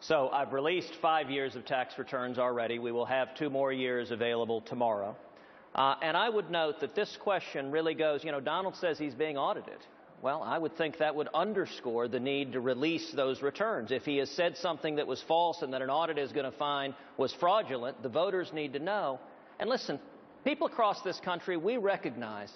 So I've released five years of tax returns already. We will have two more years available tomorrow. Uh, and I would note that this question really goes, you know, Donald says he's being audited. Well, I would think that would underscore the need to release those returns. If he has said something that was false and that an audit is going to find was fraudulent, the voters need to know. And listen, people across this country, we recognize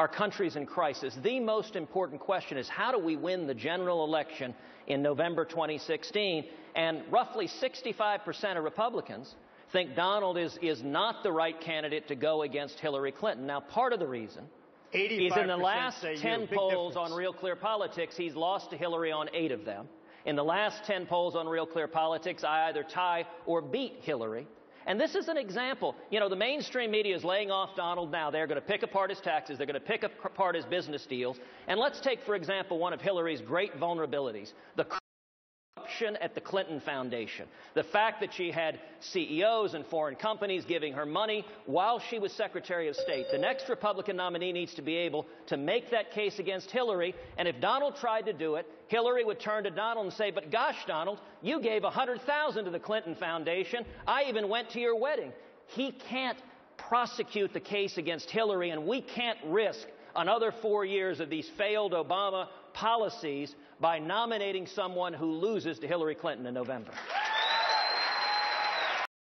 our country's in crisis. The most important question is how do we win the general election in November 2016? And roughly 65% of Republicans think Donald is, is not the right candidate to go against Hillary Clinton. Now, part of the reason is in the last 10 polls on Real Clear Politics, he's lost to Hillary on eight of them. In the last 10 polls on Real Clear Politics, I either tie or beat Hillary. And this is an example. You know, the mainstream media is laying off Donald now. They're going to pick apart his taxes. They're going to pick apart his business deals. And let's take, for example, one of Hillary's great vulnerabilities the corruption at the Clinton Foundation. The fact that she had CEOs and foreign companies giving her money while she was Secretary of State. The next Republican nominee needs to be able to make that case against Hillary. And if Donald tried to do it, Hillary would turn to Donald and say, But gosh, Donald, you gave 100000 to the Clinton Foundation. I even went to your wedding. He can't prosecute the case against Hillary, and we can't risk another four years of these failed Obama policies by nominating someone who loses to Hillary Clinton in November.